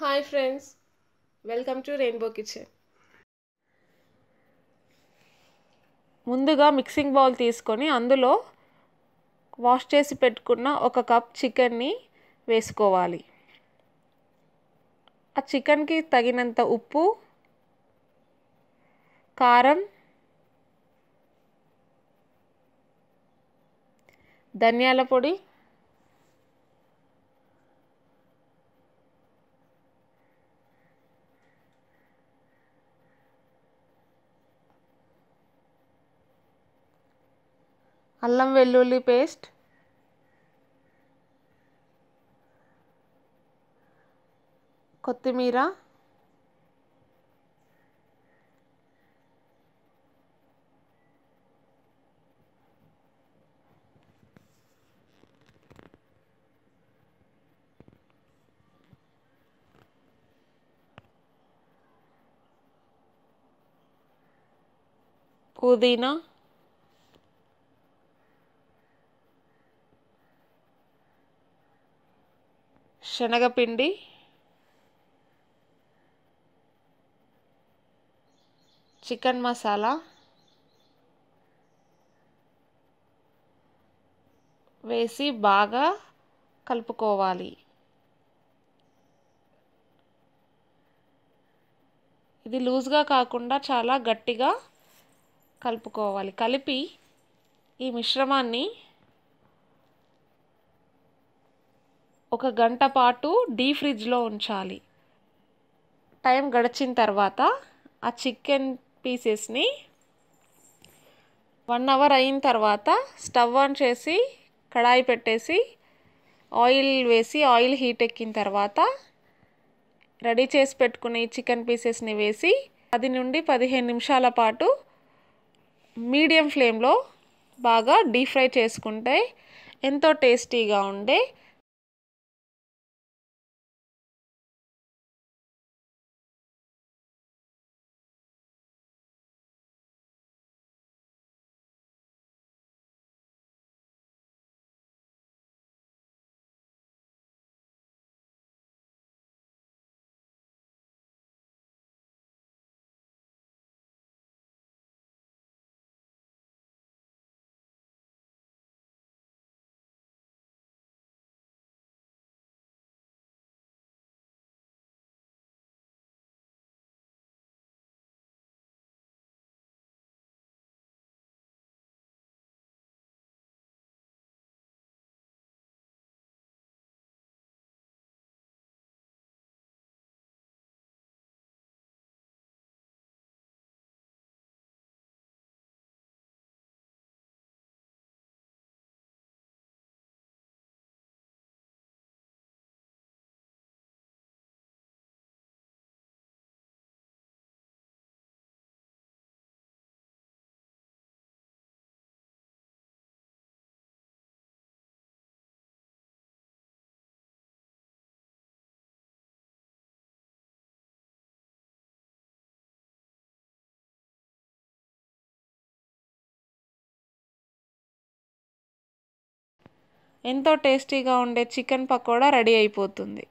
Hi friends welcome to rainbow kitchen. ముందుగా mixing bowl తీసుకొని అందులో వాష్ చేసి పెట్టుకున్న ఒక కప్ చికెన్ని వేసుకోవాలి. ఆ చికెన్కి తగినంత ఉప్పు కారం ధనియాల పొడి అల్లం వెల్లుల్లి పేస్ట్ కొత్తిమీర పుదీనా శనగపిండి. చికెన్ మసాలా. వేసి బాగా కలుపుకోవాలి. ఇది లూజ్గా కాకుండా చాలా గట్టిగా కలుపుకోవాలి. కలిపి ఈ మిశ్రమాన్ని ఒక గంట పాటు డీ ఫ్రిడ్జ్లో ఉంచాలి. టైం గడిచిన తర్వాత ఆ చికెన్ పీసెస్ని వన్ అవర్ అయిన తర్వాత స్టవ్ ఆన్ చేసి కడాయి పెట్టేసి ఆయిల్ వేసి ఆయిల్ హీట్ ఎక్కిన తర్వాత రెడీ చేసి పెట్టుకుని చికెన్ పీసెస్ని వేసి పది నుండి పదిహేను నిమిషాల పాటు మీడియం ఫ్లేమ్లో బాగా డీప్ ఫ్రై చేసుకుంటే ఎంతో టేస్టీగా ఉండే ఎంతో టేస్టీగా ఉండే చికెన్ పకోడా రెడీ అయిపోతుంది.